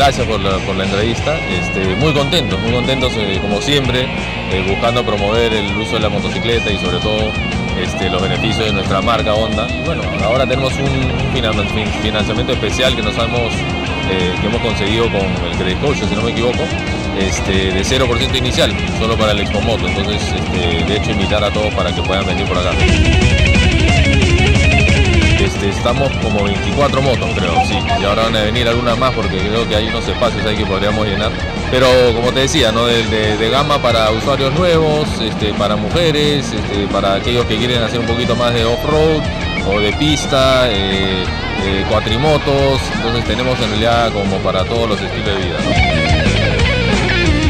gracias por la, entrevista. Este, muy contentos, muy contentos eh, como siempre, eh, buscando promover el uso de la motocicleta y sobre todo este, los beneficios de nuestra marca Honda. Y bueno, ahora tenemos un financiamiento especial que nos hemos, eh, que hemos conseguido con el Credit Coach, si no me equivoco, este, de 0% inicial, solo para el Expo Moto. Entonces, este, de hecho, invitar a todos para que puedan venir por acá. Estamos como 24 motos, creo, sí. Y ahora van a venir algunas más porque creo que hay unos espacios ahí que podríamos llenar. Pero como te decía, ¿no? de, gama para usuarios nuevos, este, para mujeres, este, para aquellos que quieren hacer un poquito más de off-road o de pista, eh, eh, cuatrimotos. Entonces tenemos en realidad como para todos los estilos de vida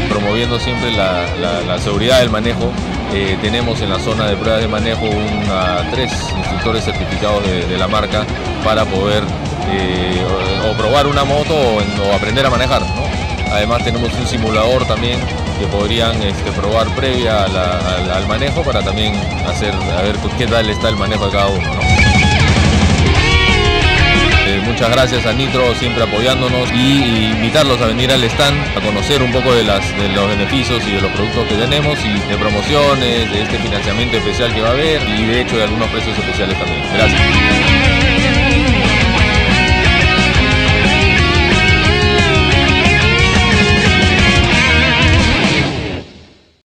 promoviendo siempre la, seguridad del manejo. Eh, tenemos en la zona de pruebas de manejo una, tres instructores certificados de, la marca para poder eh, o, probar una moto o, aprender a manejar. Además tenemos un simulador también que podrían este, probar previa al, manejo para también hacer a ver qué tal está el manejo de cada uno. Gracias a Nitro siempre apoyándonos y, invitarlos a venir al stand a conocer un poco de los beneficios y de los productos que tenemos y de promociones, de este financiamiento especial que va a haber y de hecho de algunos precios especiales también. Gracias.